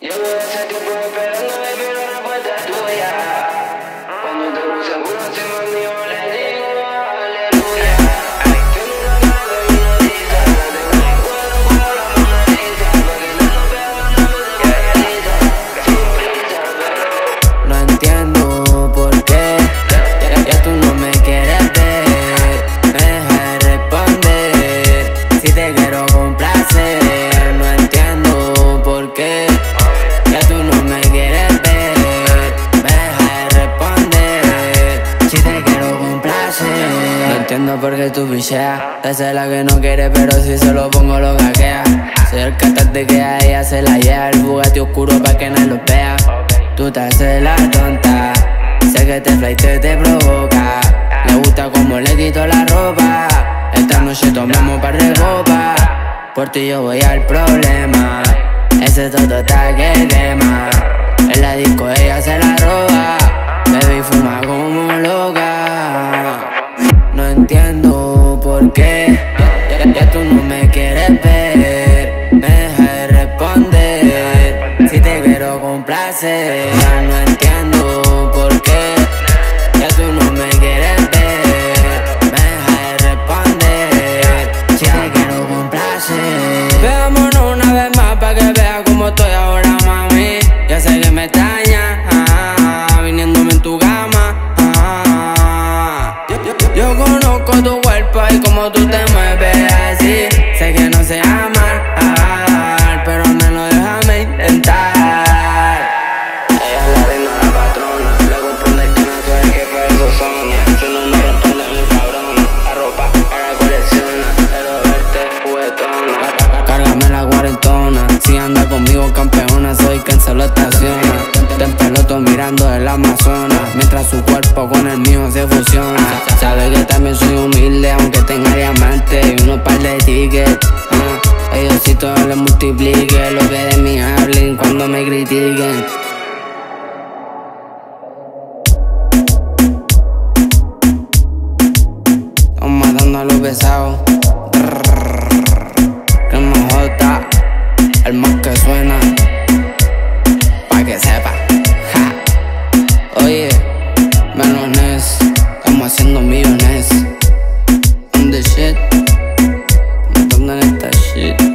you'll take to break better. Entiendo por qué tú picheas. Esa es la que no quiere, pero si se lo pongo lo gaquea. Soy el cantante que a ella se la lleva. El Bugatti oscuro pa' que no lo vea. Tú te haces la tonta, sé que te flight te provoca. Le gusta como le quito la ropa. Esta noche tomamos un par de copas. Por ti yo voy al problema. Ese todo está que quema. En la disco ella se la roba. Qué. Ya, ya- ya tú no me quieres ver. Me dejas de responder. Si te quiero complacer. No entiendo por qué. Ya tú no me quieres ver. Me dejas de responder. Si te quiero complacer. Veámonos una vez más para que veas cómo estoy ahora, mami. Ya sé que me extrañas. ah, viniéndome en tu cama. ah. Yo conozco tu y cómo tú te mueves así. Sé que no sé amar, pero al menos déjame intentar. ella es la reina, la patrona. Le compré un descanso, es que para eso son. Si no me responde mi cabrona, la ropa, ahora colecciona. Pero verte juguetona. Cárgame la cuarentona, si anda conmigo campeona, soy quien se lo estaciona. Te peloto mirando el Amazonas, mientras su cuerpo con el mío se fusiona. Sabe que también soy humilde, aunque multiplique lo que de mí hablen cuando me critiquen. Estamos matando a los pesados. Que no jota, el más que suena. Pa' que sepa. Oye, melones, estamos haciendo millones. On the shit, matando en esta shit.